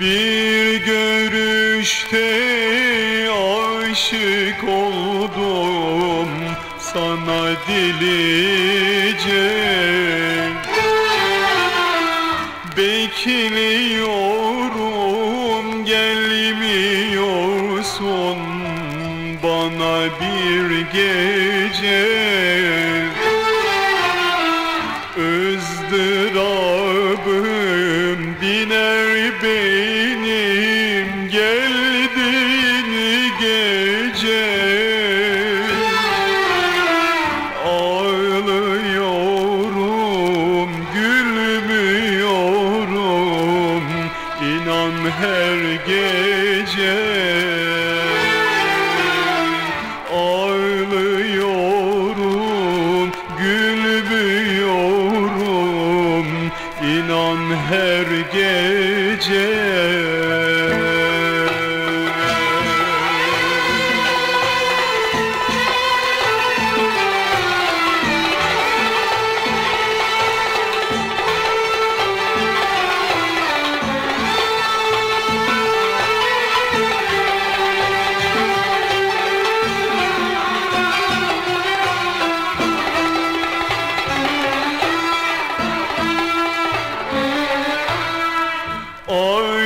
Bir görüşte aşık oldum sana dilice Bekliyorum gelmiyorsun bana bir gece. Özdırabım biner beni. Gece Ağlıyorum gülmüyorum inan her gece. Ağlıyorum gülmüyorum inan her gece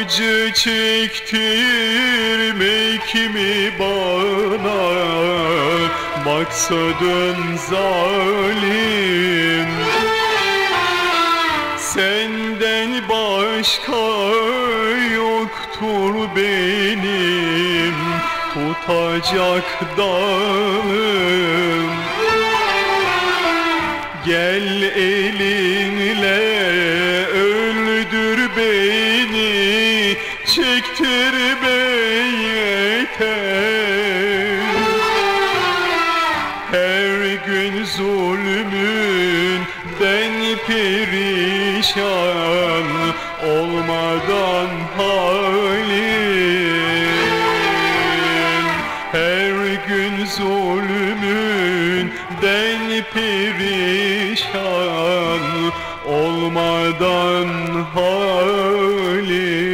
Acı çektirmek mi bana? Maksadın zalim. Senden başka yoktur benim Tutacak dalım Gel elinle Çektir yeter. Her gün zulmün ben perişan Olmadan halim. Her gün zulmün ben perişan olmadan halim